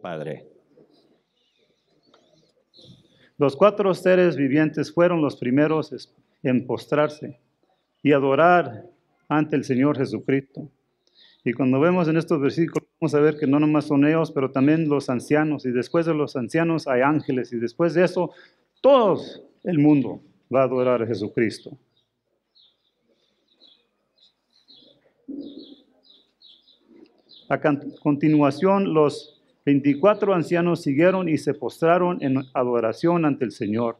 Padre. Los cuatro seres vivientes fueron los primeros en postrarse y adorar ante el Señor Jesucristo. Y cuando vemos en estos versículos, vamos a ver que no nomás son ellos, pero también los ancianos. Y después de los ancianos hay ángeles. Y después de eso, todo el mundo va a adorar a Jesucristo. A continuación, los 24 ancianos siguieron y se postraron en adoración ante el Señor.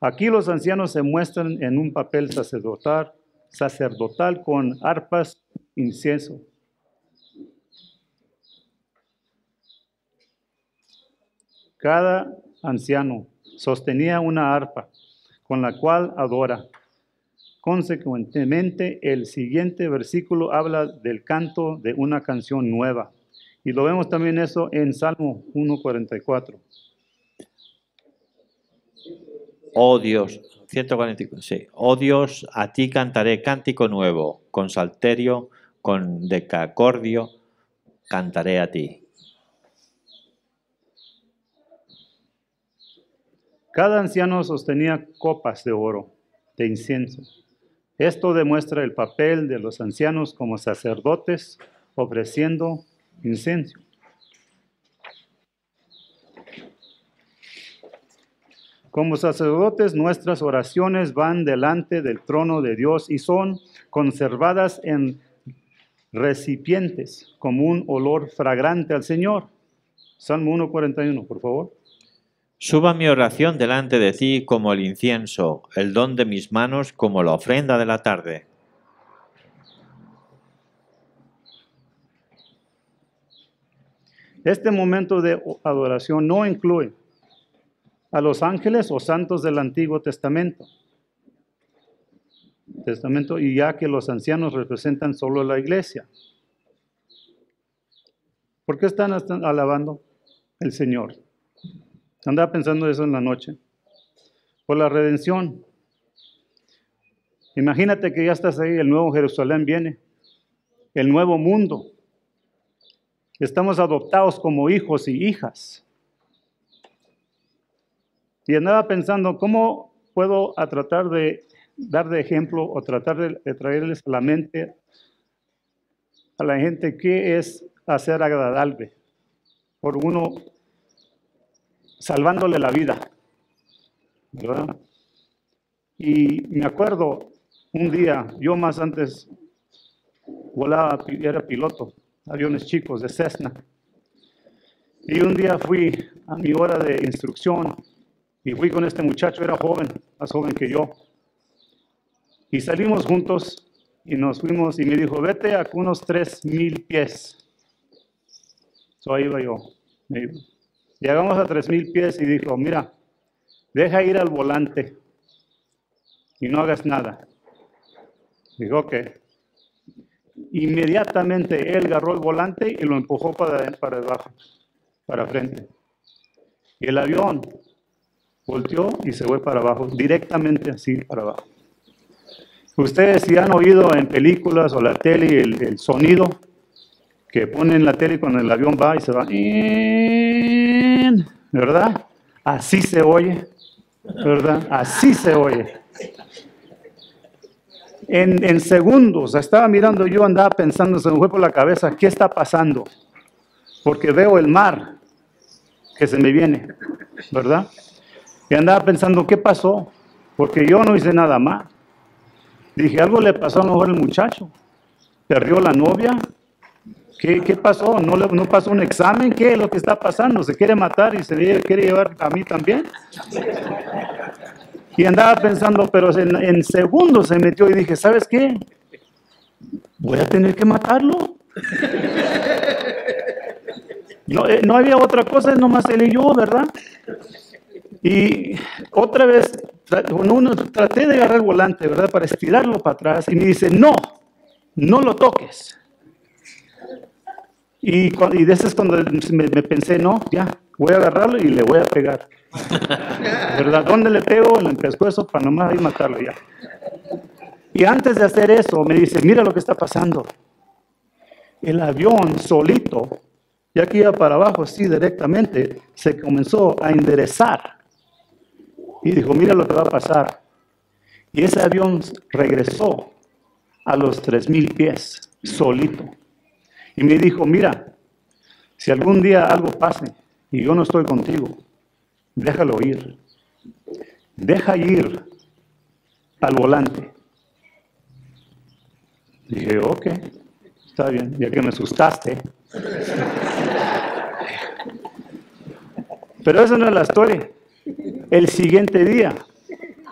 Aquí los ancianos se muestran en un papel sacerdotal, sacerdotal con arpas, incienso. Cada anciano sostenía una arpa con la cual adora. Consecuentemente, el siguiente versículo habla del canto de una canción nueva. Y lo vemos también eso en Salmo 1.44. Oh Dios, 144, sí. Oh Dios, a ti cantaré cántico nuevo, con salterio, con decacordio, cantaré a ti. Cada anciano sostenía copas de oro, de incienso. Esto demuestra el papel de los ancianos como sacerdotes ofreciendo incenso. Como sacerdotes, nuestras oraciones van delante del trono de Dios y son conservadas en recipientes como un olor fragrante al Señor. Salmo 1.41, por favor. Suba mi oración delante de ti como el incienso, el don de mis manos como la ofrenda de la tarde. Este momento de adoración no incluye a los ángeles o santos del Antiguo Testamento. Testamento y ya que los ancianos representan solo la iglesia. ¿Por qué están alabando el Señor? Andaba pensando eso en la noche. Por la redención. Imagínate que ya estás ahí, el nuevo Jerusalén viene, el nuevo mundo. Estamos adoptados como hijos y hijas. Y andaba pensando, ¿cómo puedo a tratar de dar de ejemplo o tratar de, traerles a la mente a la gente qué es hacer agradable por uno salvándole la vida. ¿verdad? Y me acuerdo un día, yo más antes volaba, era piloto, aviones chicos de Cessna. Y un día fui a mi hora de instrucción y fui con este muchacho, era joven, más joven que yo. Y salimos juntos y nos fuimos y me dijo, vete a unos tres mil pies. So ahí iba yo. Llegamos a tres mil pies y dijo, mira, deja ir al volante y no hagas nada. Dijo, ok. Inmediatamente él agarró el volante y lo empujó para, para abajo, para frente. El avión volteó y se fue para abajo, directamente así para abajo. Ustedes si han oído en películas o la tele el, el sonido que ponen la tele cuando el avión va y se va, ¿verdad? Así se oye, ¿verdad? Así se oye en, segundos, estaba mirando yo, andaba pensando, se me fue por la cabeza, ¿qué está pasando? Porque veo el mar que se me viene, ¿verdad? Y andaba pensando, ¿qué pasó? Porque yo no hice nada más. Dije, algo le pasó a lo mejor al muchacho. Perdió la novia. ¿Qué, qué pasó? ¿No, ¿No pasó un examen? ¿Qué es lo que está pasando? ¿Se quiere matar y se quiere llevar a mí también? Y andaba pensando, pero en, segundos se metió y dije, ¿sabes qué? Voy a tener que matarlo. No, eh, no había otra cosa, nomás él y yo, ¿verdad? Y otra vez, uno, traté de agarrar el volante, ¿verdad? Para estirarlo para atrás y me dice, no, no lo toques. Y, y de eso es cuando me, me pensé, no, ya, voy a agarrarlo y le voy a pegar. ¿Verdad? ¿Dónde le pego? En el pescuezo para nomás ahí matarlo ya. Y antes de hacer eso, me dice, mira lo que está pasando. El avión solito Y aquí iba para abajo, sí, directamente, se comenzó a enderezar. Y dijo, mira lo que va a pasar. Y ese avión regresó a los 3.000 pies, solito. Y me dijo, mira, si algún día algo pase y yo no estoy contigo, déjalo ir. Deja ir al volante. Dije, ok, está bien, ya que me asustaste. Pero esa no es la historia. El siguiente día,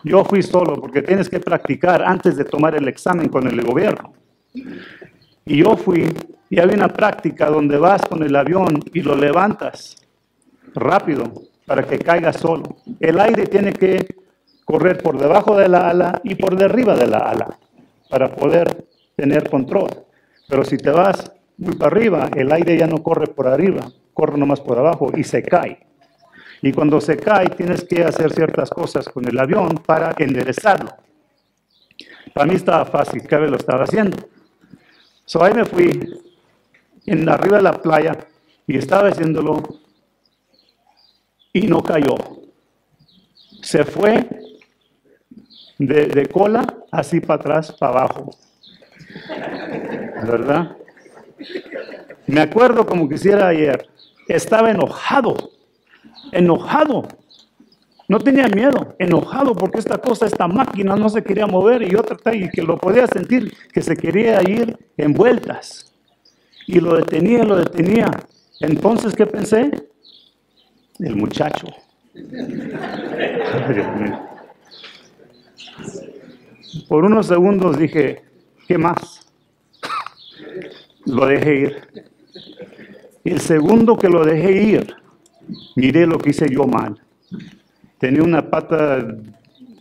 yo fui solo porque tienes que practicar antes de tomar el examen con el gobierno. Y yo fui y había una práctica donde vas con el avión y lo levantas rápido para que caiga solo. El aire tiene que correr por debajo de la ala y por arriba de la ala para poder tener control. Pero si te vas muy para arriba, el aire ya no corre por arriba, corre nomás por abajo y se cae. Y cuando se cae, tienes que hacer ciertas cosas con el avión para enderezarlo. Para mí estaba fácil, Cabe lo estaba haciendo. So ahí me fui en arriba de la playa y estaba haciéndolo y no cayó. Se fue de, cola así para atrás, para abajo. ¿Verdad? Me acuerdo como quisiera ayer. Estaba enojado, enojado. No tenía miedo, enojado porque esta cosa, esta máquina no se quería mover y yo traté y que lo podía sentir que se quería ir en vueltas. Y lo detenía, lo detenía. Entonces, ¿qué pensé? El muchacho. Por unos segundos dije, ¿qué más? Lo dejé ir. El segundo que lo dejé ir, miré lo que hice yo mal. Tenía una pata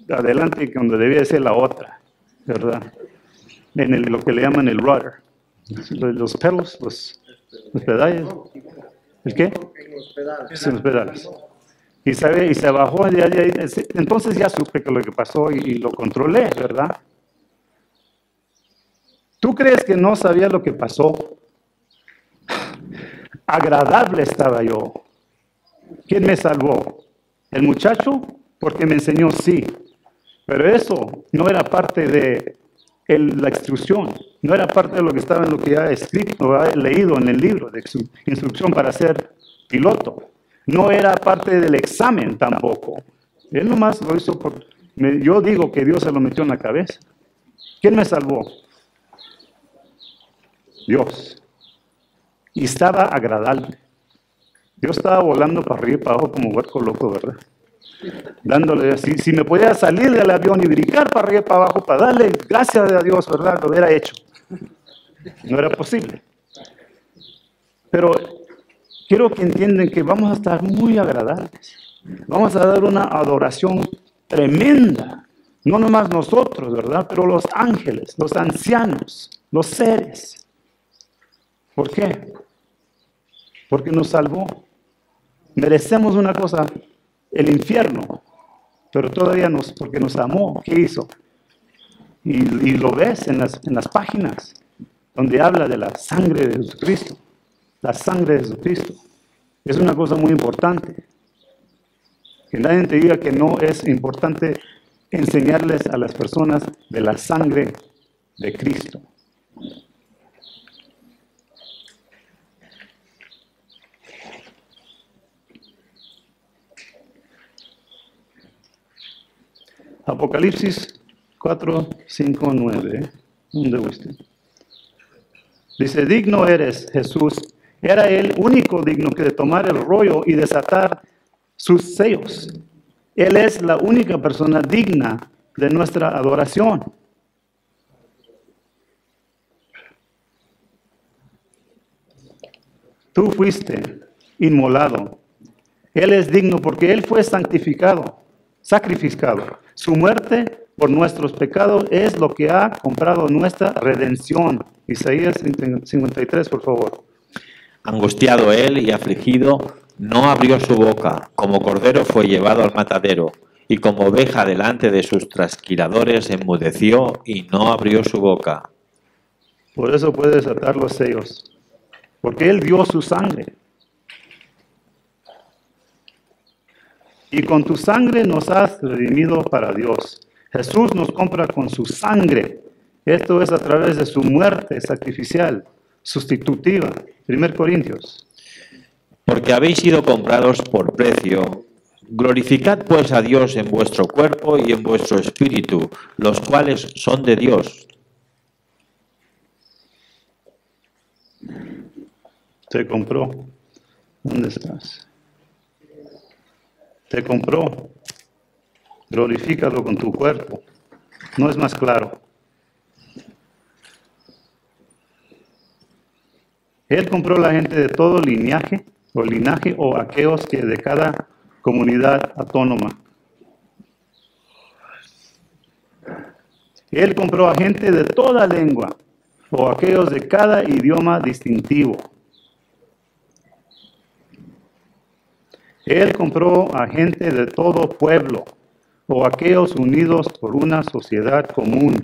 adelante donde debía ser la otra, ¿verdad? En lo que le llaman el rudder. Los pelos, los, los pedales. ¿El qué? Los pedales. los pedales. Y, y se bajó, entonces ya supe que lo que pasó y lo controlé, ¿verdad? ¿Tú crees que no sabía lo que pasó? Agradable estaba yo. ¿Quién me salvó? ¿El muchacho? Porque me enseñó sí. Pero eso no era parte de la instrucción, no era parte de lo que estaba en lo que ya escrito, o leído en el libro de instrucción para ser piloto. No era parte del examen tampoco. Él nomás lo hizo por... yo digo que Dios se lo metió en la cabeza. ¿Quién me salvó? Dios. Y estaba agradable. Dios estaba volando para arriba y para abajo como huerco loco, ¿verdad? Dándole, si, si me podía salir del avión y brincar para arriba y para abajo para darle gracias a Dios, ¿verdad? Lo hubiera hecho. No era posible. Pero quiero que entiendan que vamos a estar muy agradables. Vamos a dar una adoración tremenda. No nomás nosotros, ¿verdad? Pero los ángeles, los ancianos, los seres. ¿Por qué? Porque nos salvó. Merecemos una cosa, el infierno, pero todavía nos, porque nos amó, ¿qué hizo? Y, lo ves en las, en las páginas donde habla de la sangre de Jesucristo. La sangre de Jesucristo. Es una cosa muy importante. Que nadie te diga que no es importante enseñarles a las personas de la sangre de Cristo. Apocalipsis 4, 5, 9. ¿Dónde Dice, digno eres, Jesús. Era el único digno que de tomar el rollo y desatar sus sellos. Él es la única persona digna de nuestra adoración. Tú fuiste inmolado. Él es digno porque Él fue santificado, sacrificado. Su muerte por nuestros pecados es lo que ha comprado nuestra redención. Isaías 53, por favor. Angustiado él y afligido, no abrió su boca, como cordero fue llevado al matadero, y como oveja delante de sus trasquiladores enmudeció y no abrió su boca. Por eso puede desatar los sellos, porque él dio su sangre, Y con tu sangre nos has redimido para Dios. Jesús nos compra con su sangre. Esto es a través de su muerte sacrificial, sustitutiva. 1 Corintios. Porque habéis sido comprados por precio. Glorificad pues a Dios en vuestro cuerpo y en vuestro espíritu, los cuales son de Dios. Te compró. ¿Dónde estás? Te compró. Glorifícalo con tu cuerpo. No es más claro. Él compró la gente de todo linaje o linaje o aquellos que de cada comunidad autónoma. Él compró a gente de toda lengua o aquellos de cada idioma distintivo. Él compró a gente de todo pueblo o aquellos unidos por una sociedad común.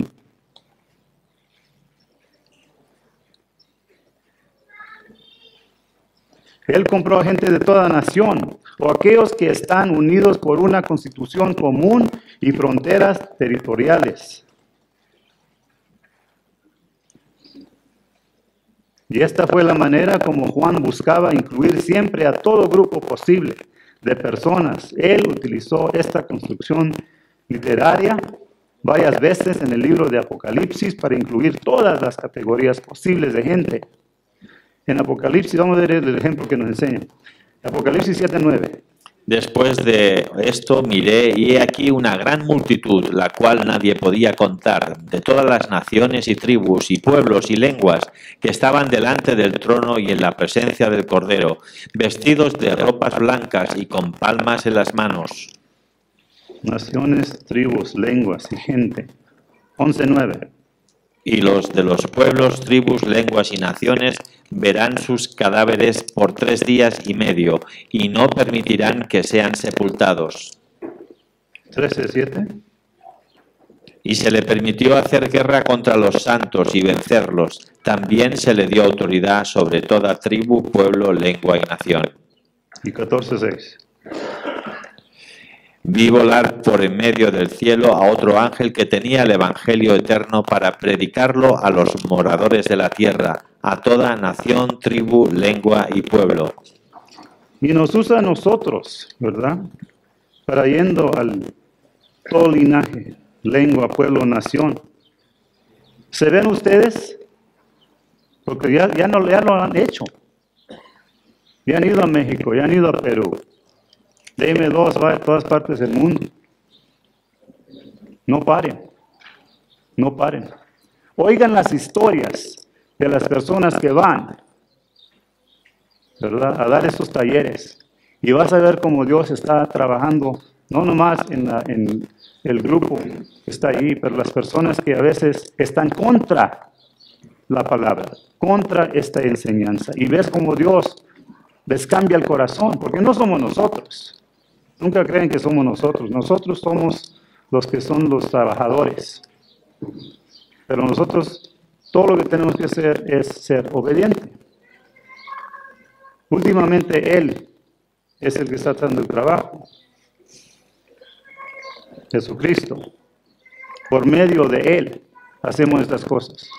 Él compró a gente de toda nación o aquellos que están unidos por una constitución común y fronteras territoriales. Y esta fue la manera como Juan buscaba incluir siempre a todo grupo posible de personas. Él utilizó esta construcción literaria varias veces en el libro de Apocalipsis para incluir todas las categorías posibles de gente. En Apocalipsis, vamos a ver el ejemplo que nos enseña. Apocalipsis 7.9. Después de esto miré y he aquí una gran multitud, la cual nadie podía contar, de todas las naciones y tribus y pueblos y lenguas que estaban delante del trono y en la presencia del Cordero, vestidos de ropas blancas y con palmas en las manos. Naciones, tribus, lenguas y gente. 11.9. Y los de los pueblos, tribus, lenguas y naciones verán sus cadáveres por tres días y medio y no permitirán que sean sepultados. 13.7. Y se le permitió hacer guerra contra los santos y vencerlos. También se le dio autoridad sobre toda tribu, pueblo, lengua y nación. Y 14.6. Vi volar por en medio del cielo a otro ángel que tenía el Evangelio eterno para predicarlo a los moradores de la tierra, a toda nación, tribu, lengua y pueblo. Y nos usa a nosotros, ¿verdad? Para yendo al todo linaje, lengua, pueblo, nación. ¿Se ven ustedes? Porque ya, ya, no, ya lo han hecho. Ya han ido a México, ya han ido a Perú. Deme dos, va a todas partes del mundo. No paren, no paren. Oigan las historias de las personas que van, ¿verdad? A dar esos talleres. Y vas a ver cómo Dios está trabajando, no nomás en, en el grupo que está ahí, pero las personas que a veces están contra la palabra, contra esta enseñanza. Y ves cómo Dios les cambia el corazón, porque no somos nosotros. Nunca creen que somos nosotros. Nosotros somos los que son los trabajadores. Pero nosotros, todo lo que tenemos que hacer es ser obediente. Últimamente Él es el que está haciendo el trabajo. Jesucristo. Por medio de Él hacemos estas cosas.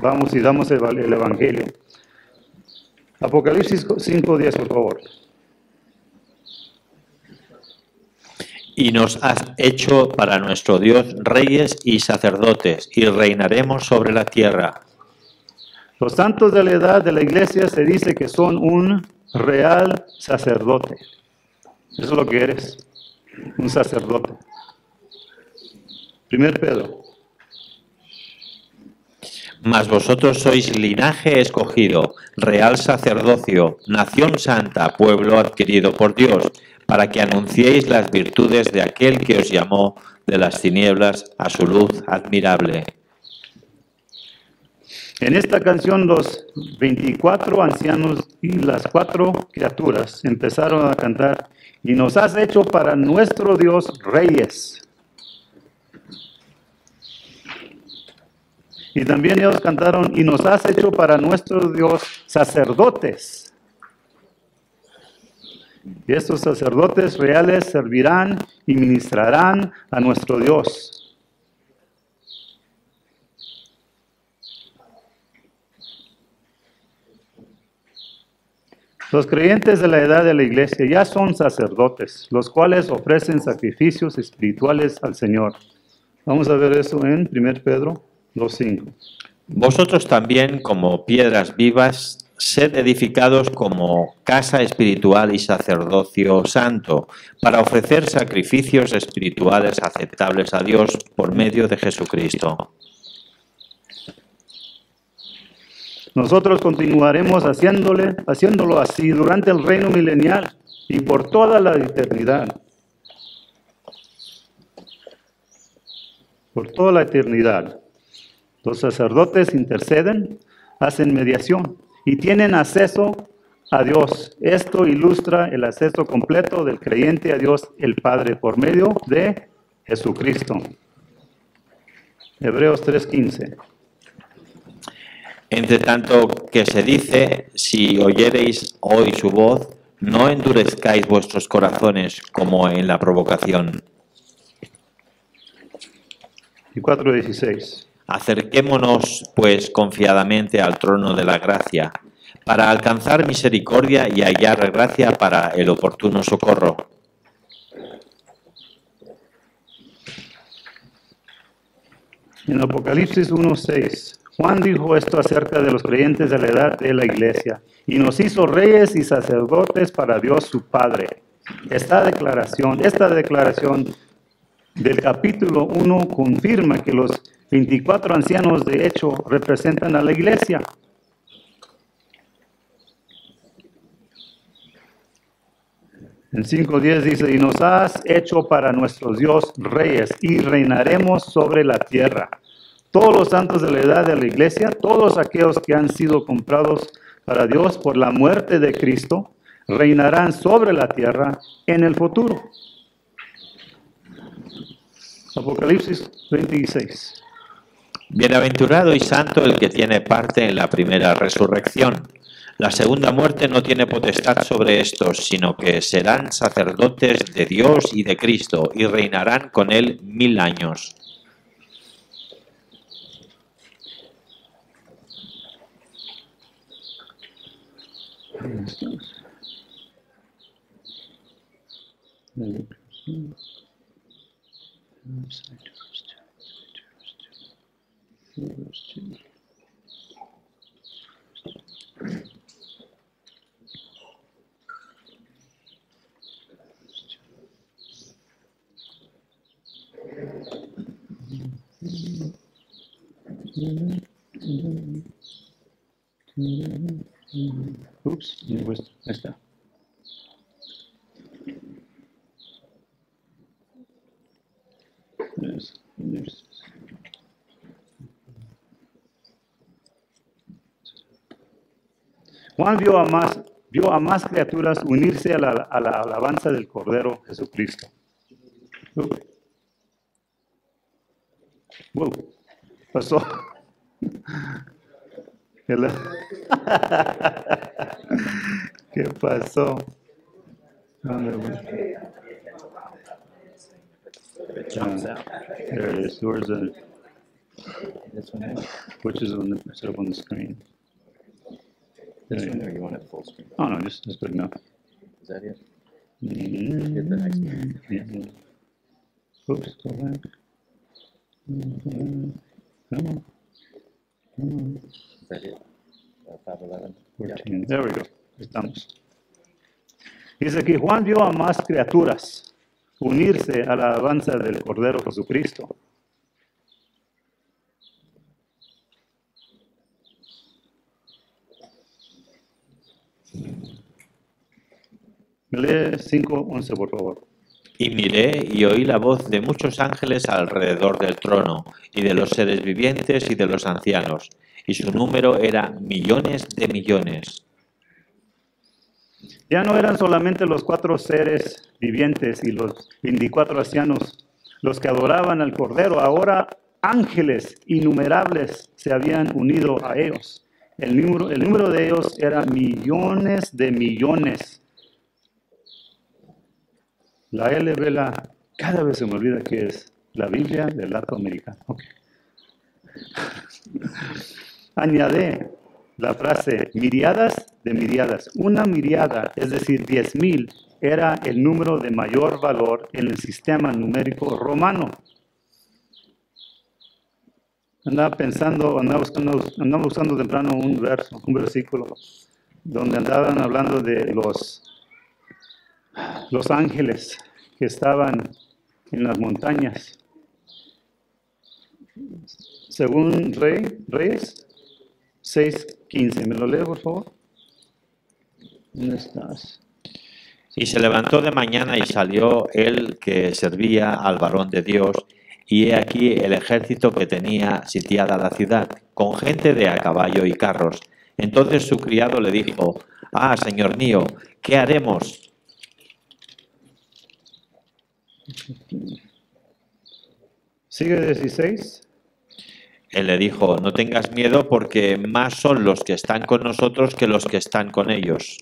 Vamos y damos el, Evangelio. Apocalipsis 5.10, por favor. Y nos has hecho para nuestro Dios reyes y sacerdotes, y reinaremos sobre la tierra. Los santos de la edad de la iglesia se dice que son un real sacerdote. Eso es lo que eres, un sacerdote. Primer Pedro. Mas vosotros sois linaje escogido, real sacerdocio, nación santa, pueblo adquirido por Dios para que anunciéis las virtudes de aquel que os llamó de las tinieblas a su luz admirable. En esta canción los 24 ancianos y las cuatro criaturas empezaron a cantar, y nos has hecho para nuestro Dios reyes. Y también ellos cantaron, y nos has hecho para nuestro Dios sacerdotes. Y estos sacerdotes reales servirán y ministrarán a nuestro Dios. Los creyentes de la edad de la iglesia ya son sacerdotes, los cuales ofrecen sacrificios espirituales al Señor. Vamos a ver eso en 1 Pedro 2.5. Vosotros también, como piedras vivas, sed edificados como casa espiritual y sacerdocio santo, para ofrecer sacrificios espirituales aceptables a Dios por medio de Jesucristo. Nosotros continuaremos haciéndole, haciéndolo así durante el reino milenial y por toda la eternidad. Por toda la eternidad. Los sacerdotes interceden, hacen mediación y tienen acceso a Dios. Esto ilustra el acceso completo del creyente a Dios el Padre por medio de Jesucristo. Hebreos 3:15. Entre tanto que se dice, si oyereis hoy su voz, no endurezcáis vuestros corazones como en la provocación. Y 4:16. Acerquémonos, pues, confiadamente al trono de la gracia, para alcanzar misericordia y hallar gracia para el oportuno socorro. En Apocalipsis 1:6, Juan dijo esto acerca de los creyentes de la edad de la iglesia, y nos hizo reyes y sacerdotes para Dios su Padre. Esta declaración, esta declaración del capítulo 1 confirma que los 24 ancianos de hecho representan a la iglesia. En 5.10 dice, y nos has hecho para nuestro Dios reyes y reinaremos sobre la tierra. Todos los santos de la edad de la iglesia, todos aquellos que han sido comprados para Dios por la muerte de Cristo, reinarán sobre la tierra en el futuro. Apocalipsis 26. Bienaventurado y santo el que tiene parte en la primera resurrección. La segunda muerte no tiene potestad sobre estos, sino que serán sacerdotes de Dios y de Cristo y reinarán con él mil años. Y pues, ahí está. Juan vio a más, vio a más criaturas unirse a la, alabanza del Cordero Jesucristo. Wow, pasó. ¿Qué la- ¿Qué pasó? There it is. Which is on the, set up on the screen? This one, or you want it full screen? Oh, no, just, that's good enough. Is that it? Hit the next one. yeah. Oops, go back. Come on. Come on. Is that it? Uh, five eleven? 14. There we go. Estamos. Dice que Juan vio a más criaturas unirse a la alabanza del Cordero Jesucristo. Lee 5.11, por favor. Y miré y oí la voz de muchos ángeles alrededor del trono, y de los seres vivientes y de los ancianos, y su número era millones de millones. Ya no eran solamente los cuatro seres vivientes y los 24 ancianos los que adoraban al Cordero, ahora ángeles innumerables se habían unido a ellos. El número, el número de ellos era millones de millones. La LB, la, cada vez se me olvida que es la Biblia del lato americano. Ok. Añade la frase miriadas de miriadas. Una miriada, es decir, diez mil, era el número de mayor valor en el sistema numérico romano. Andaba pensando, andaba buscando, andaba buscando temprano un verso, un versículo, donde andaban hablando de los, los ángeles que estaban en las montañas. Según Rey, Reyes 6.15, ¿me lo leo por favor? ¿Dónde estás? Y se levantó de mañana y salió el que servía al varón de Dios, y he aquí el ejército que tenía sitiada la ciudad, con gente de a caballo y carros. Entonces su criado le dijo, Ah, señor mío, ¿qué haremos? Sigue 16. Él le dijo, no tengas miedo porque más son los que están con nosotros que los que están con ellos.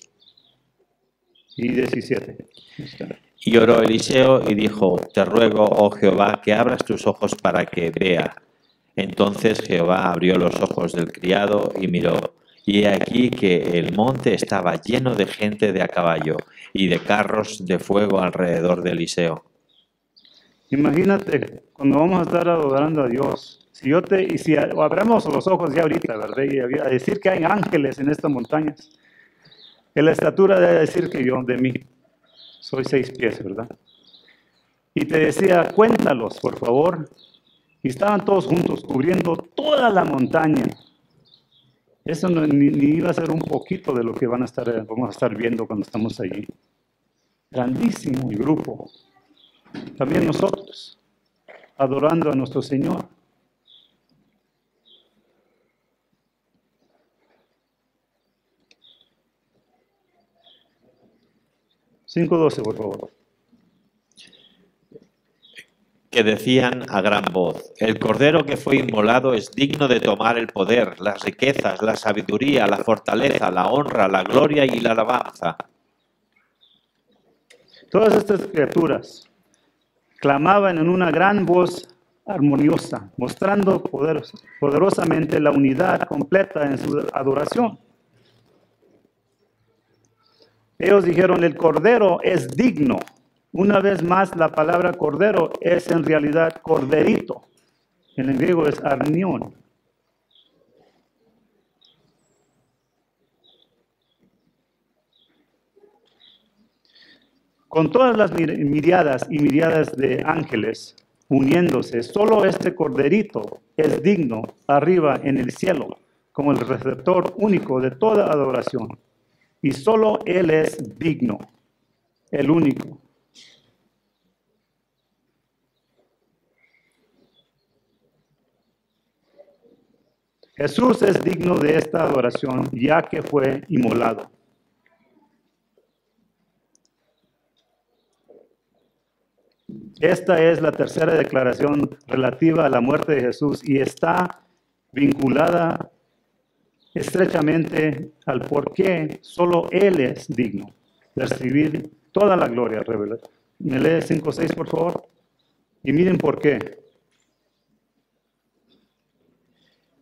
Y 17. Y oró Eliseo y dijo, te ruego, oh Jehová, que abras tus ojos para que vea. Entonces Jehová abrió los ojos del criado y miró, y he aquí que el monte estaba lleno de gente de a caballo y de carros de fuego alrededor de Eliseo. Imagínate, cuando vamos a estar adorando a Dios, si yo te, y si abramos los ojos ya ahorita, ¿verdad? Y a decir que hay ángeles en estas montañas, en la estatura debe decir que yo, de mí, soy seis pies, ¿verdad? Y te decía, cuéntalos, por favor. Y estaban todos juntos, cubriendo toda la montaña. Eso ni, iba a ser un poquito de lo que van a estar, vamos a estar viendo cuando estamos allí. Grandísimo el grupo. También nosotros, adorando a nuestro Señor. Cinco doce, por favor. que decían a gran voz, el cordero que fue inmolado es digno de tomar el poder, las riquezas, la sabiduría, la fortaleza, la honra, la gloria y la alabanza. Todas estas criaturas clamaban en una gran voz armoniosa, mostrando poderos, poderosamente la unidad completa en su adoración. Ellos dijeron, el cordero es digno. Una vez más, la palabra cordero es en realidad corderito. En el griego es arnión. Con todas las miriadas y miriadas de ángeles uniéndose, solo este corderito es digno arriba en el cielo, como el receptor único de toda adoración. Y solo Él es digno, el único. Jesús es digno de esta adoración, ya que fue inmolado. Esta es la tercera declaración relativa a la muerte de Jesús y está vinculada estrechamente al por qué solo Él es digno de recibir toda la gloria. ¿Me lee 5.6 por favor? Y miren por qué.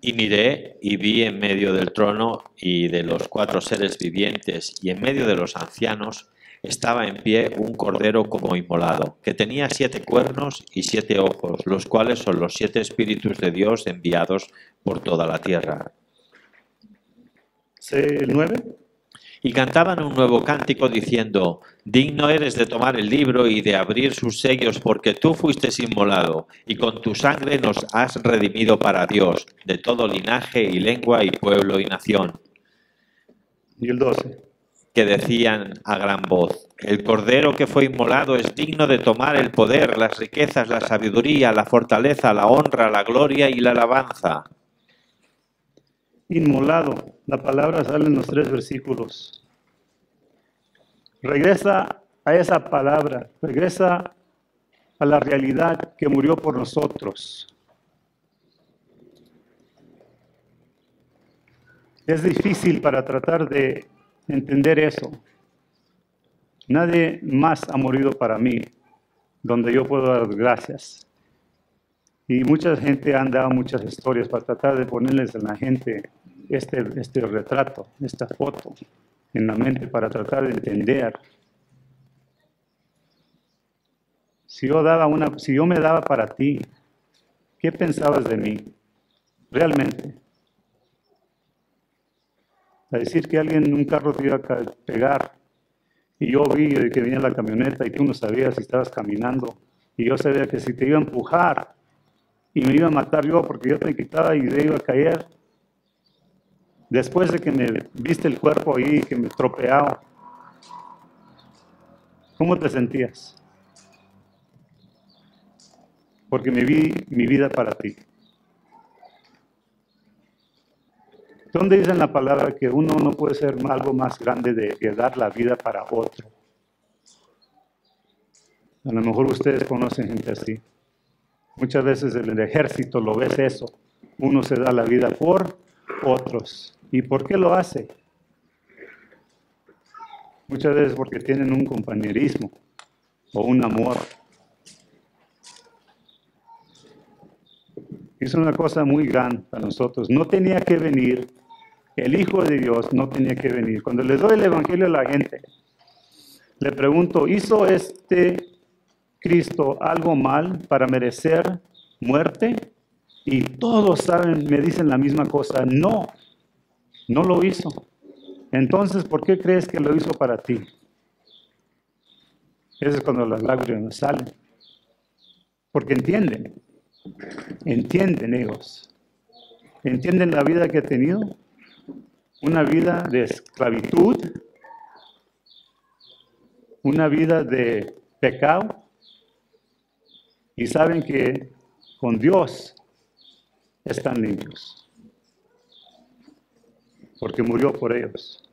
Y miré y vi en medio del trono y de los cuatro seres vivientes y en medio de los ancianos estaba en pie un cordero como inmolado, que tenía siete cuernos y siete ojos, los cuales son los siete espíritus de Dios enviados por toda la tierra. ¿El 9? Y cantaban un nuevo cántico diciendo, Digno eres de tomar el libro y de abrir sus sellos, porque tú fuiste inmolado, y con tu sangre nos has redimido para Dios, de todo linaje y lengua y pueblo y nación. Y el 12 decían a gran voz, el cordero que fue inmolado es digno de tomar el poder, las riquezas, la sabiduría, la fortaleza, la honra, la gloria y la alabanza. Inmolado, la palabra sale en los tres versículos. Regresa a esa palabra, regresa a la realidad que murió por nosotros. Es difícil para tratar de entender eso. Nadie más ha morido para mí, donde yo puedo dar gracias. Y mucha gente han dado muchas historias para tratar de ponerles a la gente este, este retrato, esta foto en la mente para tratar de entender. Si yo, daba una, si yo me daba para ti, ¿qué pensabas de mí? Realmente. A decir que alguien en un carro te iba a pegar y yo vi que venía la camioneta y tú no sabías si estabas caminando y yo sabía que si te iba a empujar y me iba a matar yo porque yo te quitaba y te iba a caer. Después de que me viste el cuerpo ahí, que me tropeaba, ¿cómo te sentías? Porque me vi mi vida para ti. ¿Dónde dice en la palabra que uno no puede ser algo más grande de, de dar la vida para otro? A lo mejor ustedes conocen gente así. Muchas veces en el ejército lo ves eso. Uno se da la vida por otros. ¿Y por qué lo hace? Muchas veces porque tienen un compañerismo o un amor. Es una cosa muy grande para nosotros. No tenía que venir. El Hijo de Dios no tenía que venir. Cuando le doy el Evangelio a la gente, le pregunto, ¿hizo este Cristo algo mal para merecer muerte? Y todos saben, me dicen la misma cosa, no, no lo hizo. Entonces, ¿por qué crees que lo hizo para ti? Eso es cuando las lágrimas salen. Porque entienden, entienden ellos, entienden la vida que ha tenido, una vida de esclavitud, una vida de pecado, y saben que con Dios están limpios, porque murió por ellos.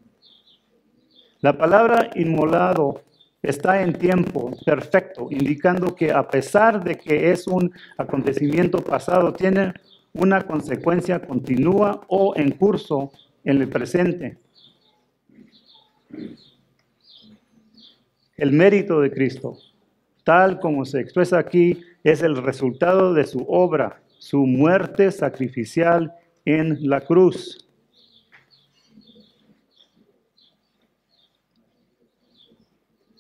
La palabra inmolado está en tiempo perfecto, indicando que a pesar de que es un acontecimiento pasado, tiene una consecuencia continua o en curso en el presente. El mérito de Cristo, tal como se expresa aquí, es el resultado de su obra, su muerte sacrificial en la cruz.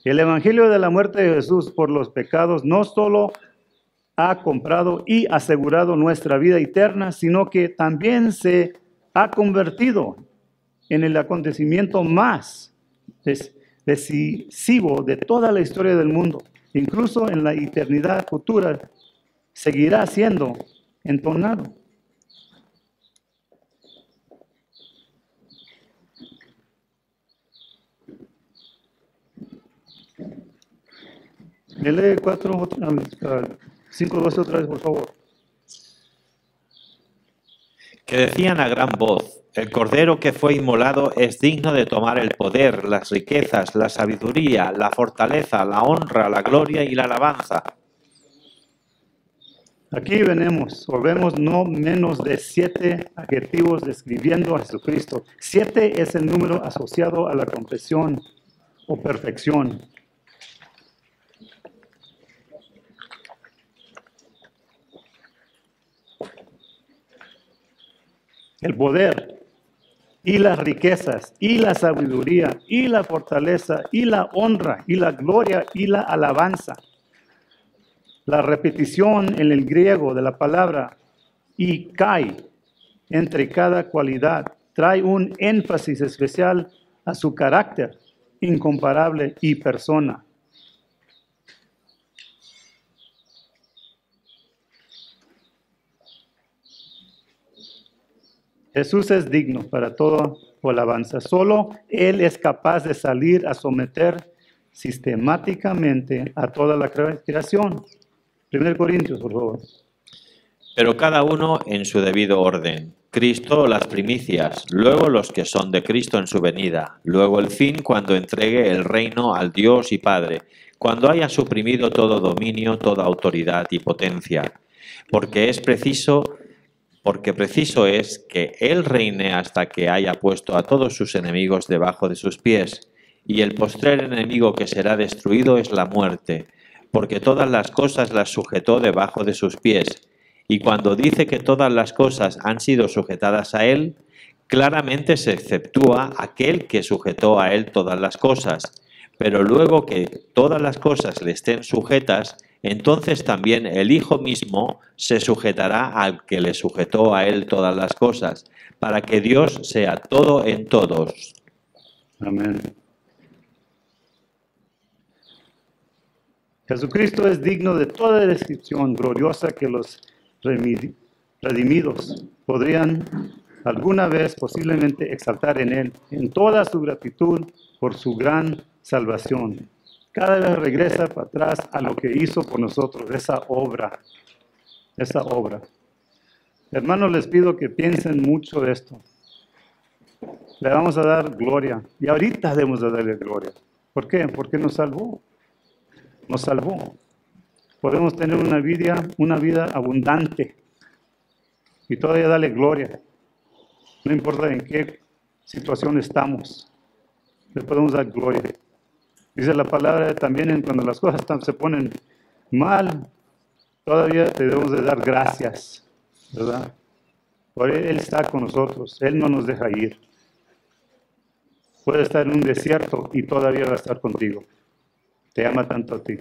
El Evangelio de la muerte de Jesús por los pecados no solo ha comprado y asegurado nuestra vida eterna, sino que también se ha convertido en el acontecimiento más decisivo de toda la historia del mundo. Incluso en la eternidad futura seguirá siendo entonado. Me lee 4, 5, 12 otra vez, por favor. que decían a gran voz, el cordero que fue inmolado es digno de tomar el poder, las riquezas, la sabiduría, la fortaleza, la honra, la gloria y la alabanza. Aquí venimos, o vemos no menos de siete adjetivos describiendo a Jesucristo. Siete es el número asociado a la confesión o perfección. El poder y las riquezas y la sabiduría y la fortaleza y la honra y la gloria y la alabanza. La repetición en el griego de la palabra y kai entre cada cualidad trae un énfasis especial a su carácter incomparable y persona. Jesús es digno para toda alabanza. Solo Él es capaz de salir a someter sistemáticamente a toda la creación. 1 Corintios, por favor. Pero cada uno en su debido orden. Cristo las primicias, luego los que son de Cristo en su venida, luego el fin cuando entregue el reino al Dios y Padre, cuando haya suprimido todo dominio, toda autoridad y potencia, porque es preciso porque preciso es que Él reine hasta que haya puesto a todos sus enemigos debajo de sus pies, y el postrer enemigo que será destruido es la muerte, porque todas las cosas las sujetó debajo de sus pies. Y cuando dice que todas las cosas han sido sujetadas a Él, claramente se exceptúa aquel que sujetó a Él todas las cosas. Pero luego que todas las cosas le estén sujetas, entonces también el Hijo mismo se sujetará al que le sujetó a Él todas las cosas, para que Dios sea todo en todos. Amén. Jesucristo es digno de toda descripción gloriosa que los redimidos podrían alguna vez posiblemente exaltar en Él, en toda su gratitud por su gran salvación. Cada vez regresa para atrás a lo que hizo por nosotros, esa obra, esa obra. Hermanos, les pido que piensen mucho de esto. Le vamos a dar gloria. Y ahorita debemos de darle gloria. ¿Por qué? Porque nos salvó. Nos salvó. Podemos tener una vida, una vida abundante y todavía darle gloria. No importa en qué situación estamos, le podemos dar gloria. Dice la palabra también cuando las cosas se ponen mal, todavía debemos de dar gracias, ¿verdad? Por él está con nosotros, Él no nos deja ir. Puede estar en un desierto y todavía va a estar contigo. Te ama tanto a ti.